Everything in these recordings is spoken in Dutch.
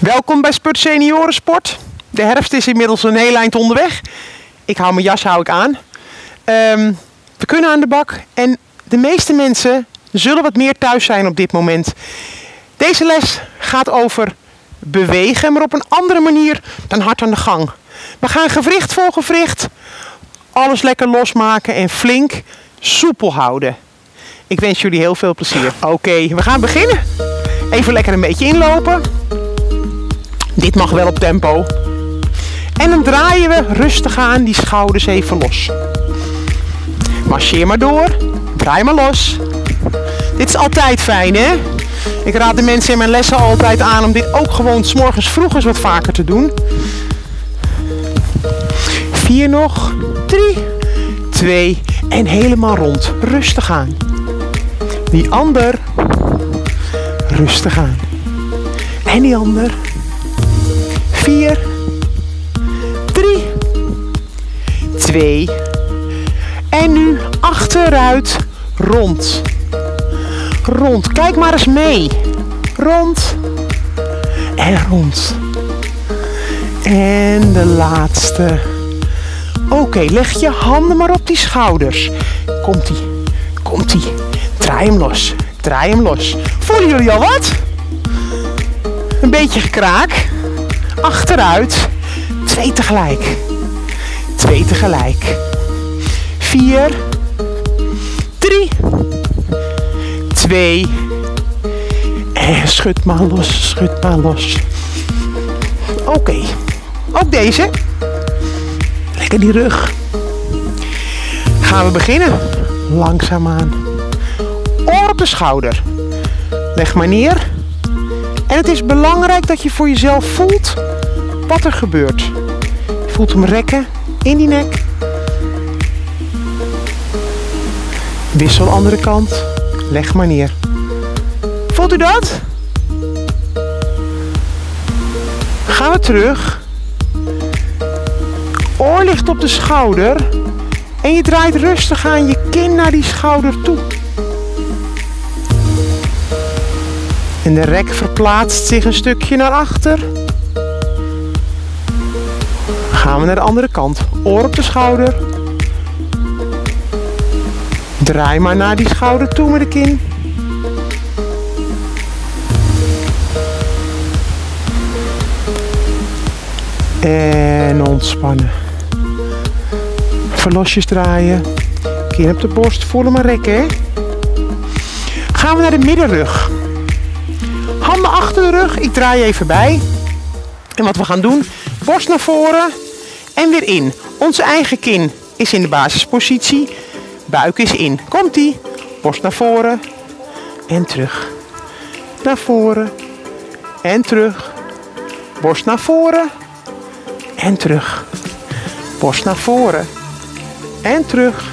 Welkom bij Spurt Seniorensport. De herfst is inmiddels een heel eind onderweg. Ik hou mijn jas hou ik aan. Ehm, we kunnen aan de bak en de meeste mensen zullen wat meer thuis zijn op dit moment. Deze les gaat over bewegen, maar op een andere manier dan hard aan de gang. We gaan gewricht voor gewricht alles lekker losmaken en flink soepel houden. Ik wens jullie heel veel plezier. Oké, we gaan beginnen. Even lekker een beetje inlopen. Dit mag wel op tempo. En dan draaien we rustig aan die schouders even los. Marcheer maar door. Draai maar los. Dit is altijd fijn, hè? Ik raad de mensen in mijn lessen altijd aan om dit ook gewoon s morgens vroeg eens wat vaker te doen. Vier nog. Drie. Twee. En helemaal rond. Rustig aan. Die ander. Rustig aan. En die ander. Vier. Drie. Twee. En nu achteruit. Rond. Rond. Kijk maar eens mee. Rond. En rond. En de laatste. Oké, leg je handen maar op die schouders. Komt-ie. Komt-ie. Draai hem los. Draai hem los. Voelen jullie al wat? Een beetje gekraak. Achteruit. Twee tegelijk. Twee tegelijk. Vier. Drie. Twee. En schud maar los. Schud maar los. Oké. Ook deze. Lekker die rug. Gaan we beginnen. Langzaamaan. Oor op de schouder. Leg maar neer. En het is belangrijk dat je voor jezelf voelt wat er gebeurt. Je voelt hem rekken in die nek. Wissel andere kant. Leg maar neer. Voelt u dat? Gaan we terug. Oor ligt op de schouder. En je draait rustig aan je kin naar die schouder toe. En de rek verplaatst zich een stukje naar achter. Gaan we naar de andere kant. Oor op de schouder. Draai maar naar die schouder toe met de kin. En ontspannen. Verlosjes draaien. Kin op de borst. Voelen maar rekken. Hè? Gaan we naar de middenrug. De rug. Ik draai even bij. En wat we gaan doen. Borst naar voren. En weer in. Onze eigen kin is in de basispositie. Buik is in. Komt ie. Borst naar voren. En terug. Naar voren. En terug. Borst naar voren. En terug. Borst naar voren. En terug.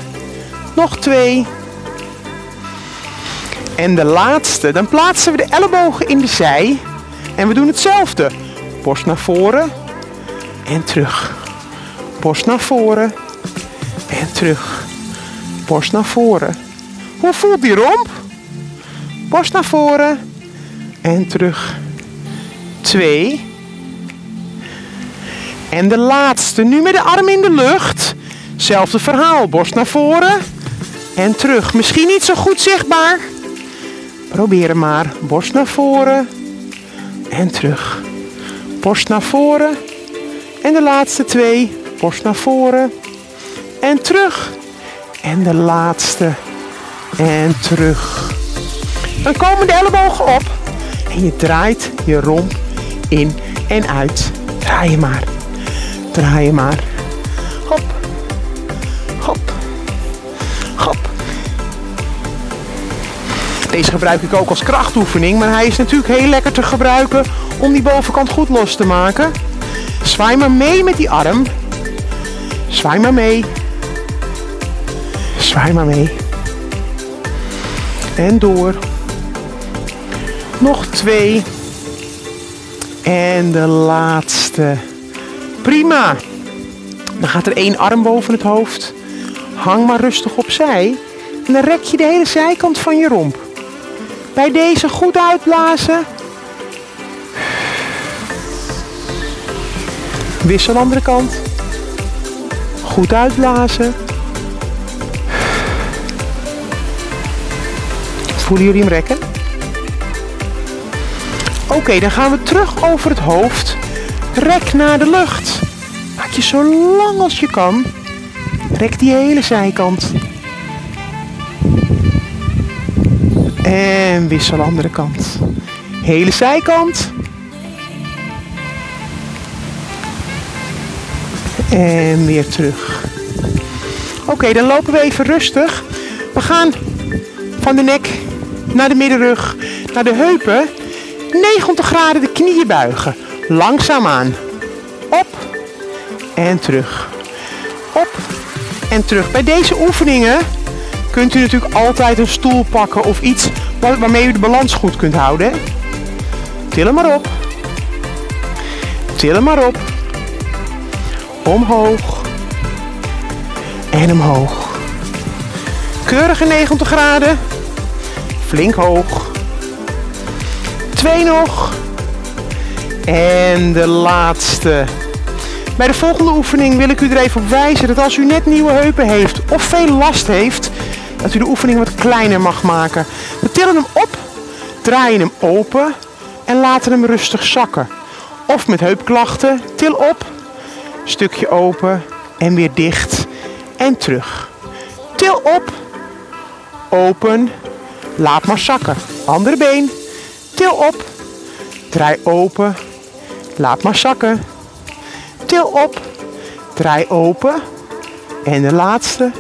Nog twee. En de laatste. Dan plaatsen we de ellebogen in de zij. En we doen hetzelfde. Borst naar voren. En terug. Borst naar voren. En terug. Borst naar voren. Hoe voelt die romp? Borst naar voren. En terug. Twee. En de laatste. Nu met de arm in de lucht. Zelfde verhaal. Borst naar voren. En terug. Misschien niet zo goed zichtbaar. Probeer maar. Borst naar voren. En terug. Borst naar voren. En de laatste twee. Borst naar voren. En terug. En de laatste. En terug. Dan komen de ellebogen op. En je draait je romp in en uit. Draai je maar. Draai je maar. Deze gebruik ik ook als krachtoefening, maar hij is natuurlijk heel lekker te gebruiken om die bovenkant goed los te maken. Zwaai maar mee met die arm. Zwaai maar mee. Zwaai maar mee. En door. Nog twee. En de laatste. Prima. Dan gaat er één arm boven het hoofd. Hang maar rustig opzij. En dan rek je de hele zijkant van je romp. Bij deze goed uitblazen. Wissel andere kant. Goed uitblazen. Voelen jullie hem rekken? Oké, dan gaan we terug over het hoofd. Rek naar de lucht. Maak je zo lang als je kan. Rek die hele zijkant. En wissel andere kant. Hele zijkant. En weer terug. Oké, dan lopen we even rustig. We gaan van de nek naar de middenrug, naar de heupen. 90 graden de knieën buigen. Langzaam aan. Op en terug. Op en terug. Bij deze oefeningen kunt u natuurlijk altijd een stoel pakken of iets waarmee u de balans goed kunt houden. Til hem maar op. Til hem maar op. Omhoog. En omhoog. Keurige 90 graden. Flink hoog. Twee nog. En de laatste. Bij de volgende oefening wil ik u er even op wijzen dat als u net nieuwe heupen heeft of veel last heeft, dat u de oefening wat kleiner mag maken. We tillen hem op, draaien hem open en laten hem rustig zakken. Of met heupklachten, til op, stukje open en weer dicht en terug. Til op, open, laat maar zakken. Andere been, til op, draai open, laat maar zakken. Til op, draai open en de laatste.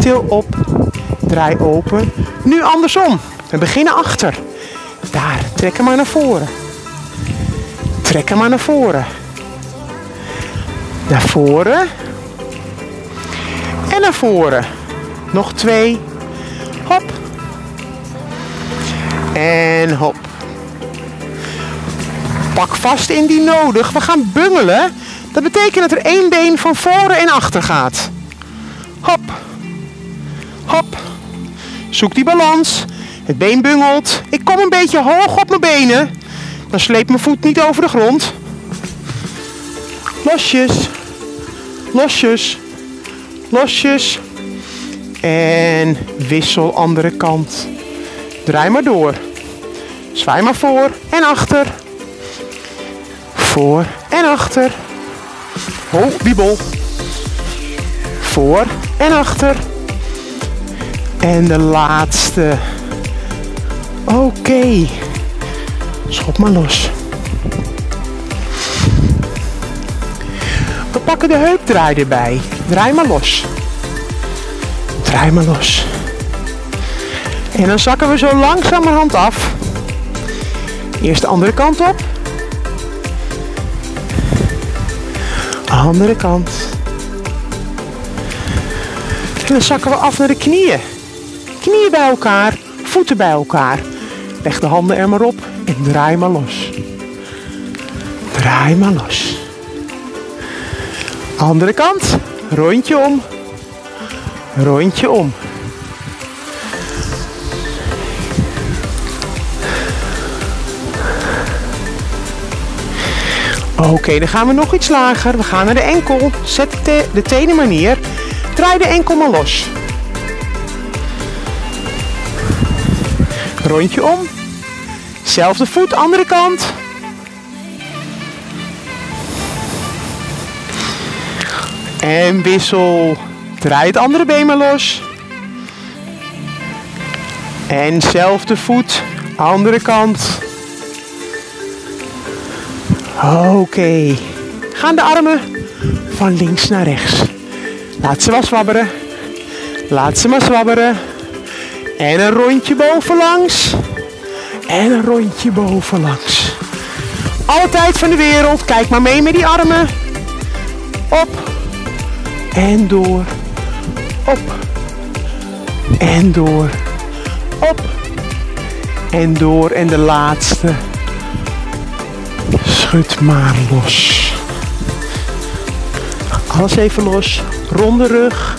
Til op, draai open. Nu andersom. We beginnen achter. Daar, trek hem maar naar voren. Trek hem maar naar voren. Naar voren. En naar voren. Nog twee. Hop. En hop. Pak vast in die nodig. We gaan bungelen. Dat betekent dat er één been van voren en achter gaat. Hop. Zoek die balans. Het been bungelt. Ik kom een beetje hoog op mijn benen. Dan sleep mijn voet niet over de grond. Losjes. Losjes. Losjes. En wissel andere kant. Draai maar door. Zwaai maar voor en achter. Voor en achter. Oh, wiebel. Voor en achter. En de laatste. Oké. Schop maar los. We pakken de heupdraai erbij. Draai maar los. Draai maar los. En dan zakken we zo langzamerhand af. Eerst de andere kant op. Andere kant. En dan zakken we af naar de knieën. Knieën bij elkaar, voeten bij elkaar. Leg de handen er maar op en draai maar los. Draai maar los. Andere kant, rondje om. Rondje om. Oké, dan gaan we nog iets lager. We gaan naar de enkel. Zet de, de tenen maar neer. Draai de enkel maar los. Rondje om. Zelfde voet, andere kant. En wissel. Draai het andere been maar los. En zelfde voet, andere kant. Oké. Gaan de armen van links naar rechts. Laat ze maar zwabberen. Laat ze maar zwabberen. En een rondje bovenlangs. En een rondje bovenlangs. Alle tijd van de wereld. Kijk maar mee met die armen. Op. En door. Op. En door. Op. En door. En de laatste. Schud maar los. Alles even los. Ronde rug.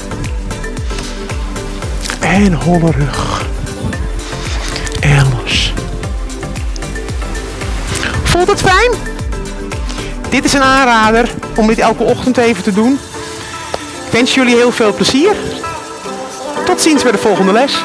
En holle rug. En los. Voelt het fijn? Dit is een aanrader om dit elke ochtend even te doen. Ik wens jullie heel veel plezier. Tot ziens bij de volgende les.